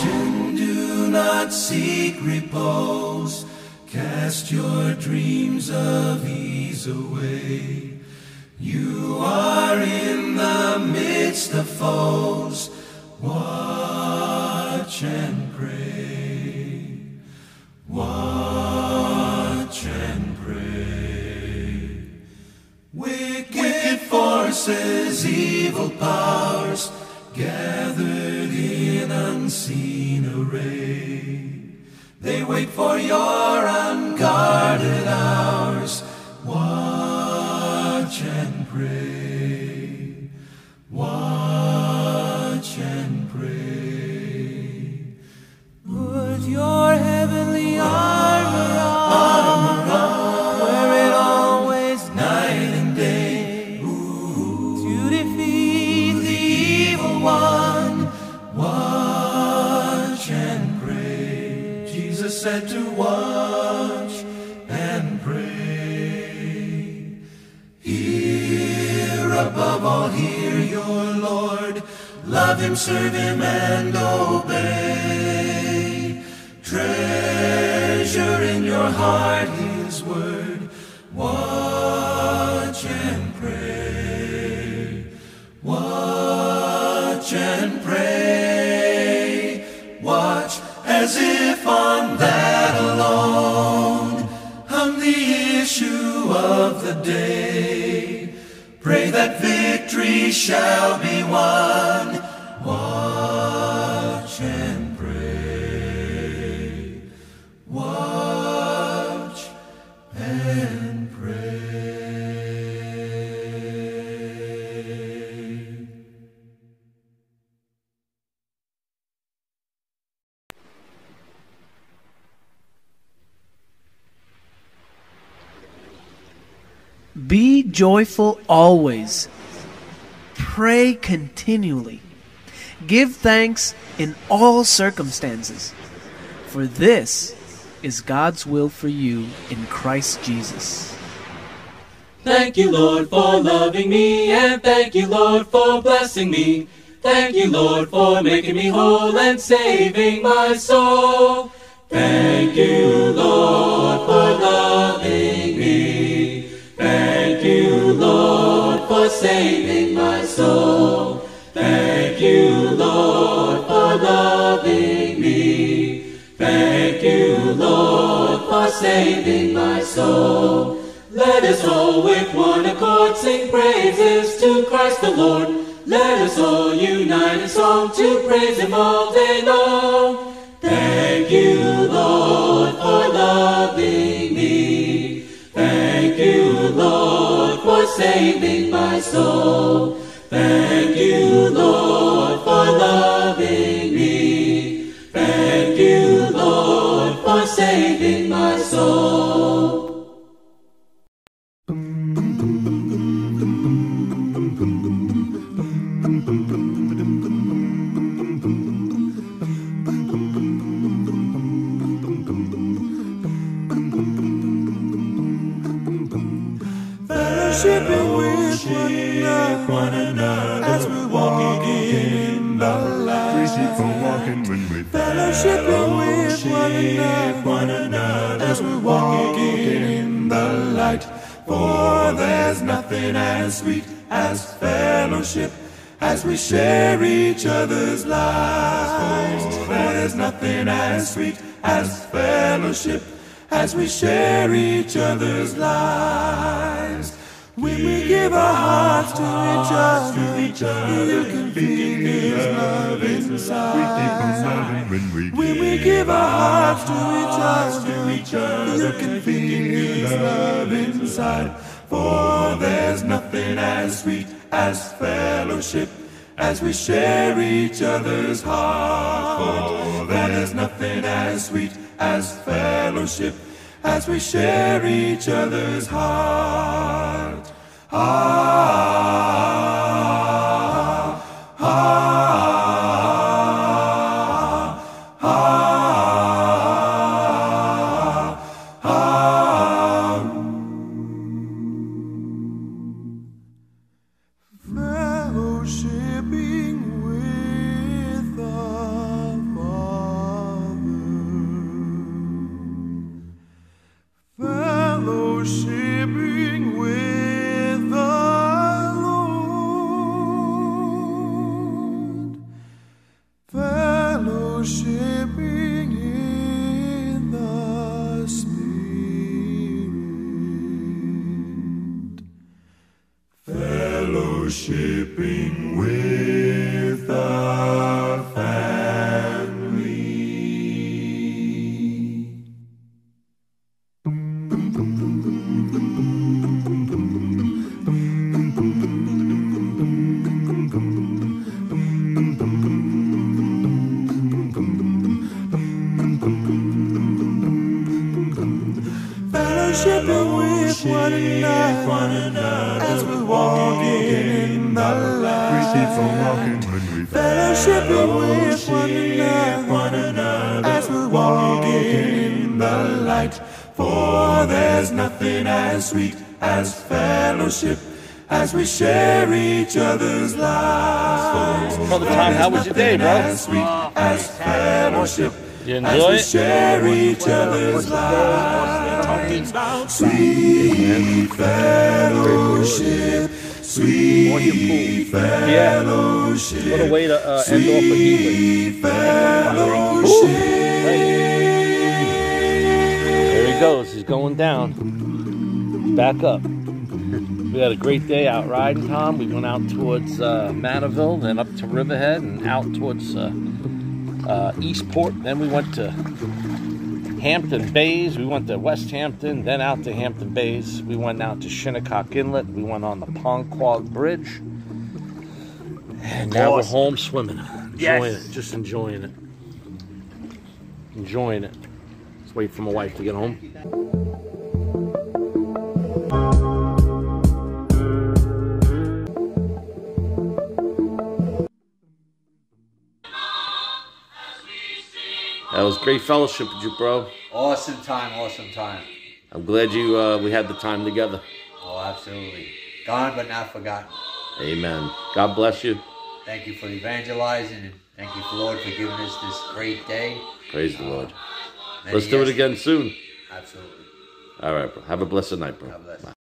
Christian, do not seek repose. Cast your dreams of ease away. You are in the midst of foes. Watch and pray. Watch and pray. Wicked forces, evil powers, unseen array. They wait for your unguarded hours. Watch and pray. Said to watch and pray. Hear above all, hear your Lord. Love him, serve him, and obey. Treasure in your heart his word. Watch and pray. Pray that victory shall be won. Watch and Be joyful always. Pray continually. Give thanks in all circumstances. For this is God's will for you in Christ Jesus. Thank you, Lord, for loving me, and thank you, Lord, for blessing me. Thank you, Lord, for making me whole and saving my soul. Thank you, Lord, for loving me. Saving my soul. Let us all with one accord sing praises to Christ the Lord. Let us all unite in song to praise Him all day long. Thank you, Lord, for loving me. Thank you, Lord, for saving my soul. Thank Fellowshipping with one another, as we walk in the light. walking when we Fellowshipping with one another, as we walk in the light. For there's nothing as sweet as fellowship as we share each other's lives. For there's nothing as sweet as fellowship as we share each other's lives. When we give our hearts to each other, each other you can feel His love inside. when we When we give our hearts to each other, each other you can feel His love inside. For there's nothing as sweet as fellowship as we share each other's heart. For there's nothing as sweet as fellowship as we share each other's heart. Ah, Fellowshipping in the Spirit. Fellowshipping with Fellowshipping with one another as we're walking in the light. Fellowshipping with one another as we're walking in the light. For there's nothing as sweet as fellowship as we share each other's lives. Brother Tom, how was your day, bro? As sweet as fellowship You as we it? share each other's lives. Sweet fellowship, sweet fellowship, What a way to uh, end off a fellowship. There he goes. He's going down. Back up. We had a great day out riding, Tom. We went out towards uh, Manorville, then up to Riverhead, and out towards uh, uh, Eastport. Then we went to Hampton Bays. We went to West Hampton, then out to Hampton Bays. We went out to Shinnecock Inlet. We went on the Ponquogue Bridge. And now we're home swimming. Enjoying it. Just enjoying it. Enjoying it. Let's wait for my wife to get home. That was great fellowship with you, bro. Awesome time, awesome time. I'm glad you uh, we had the time together. Oh, absolutely. Gone but not forgotten. Amen. God bless you. Thank you for evangelizing and thank you, Lord, for giving us this great day. Praise the Lord. Let's do it again soon. Absolutely. All right, bro. Have a blessed night, bro. God bless. Bye.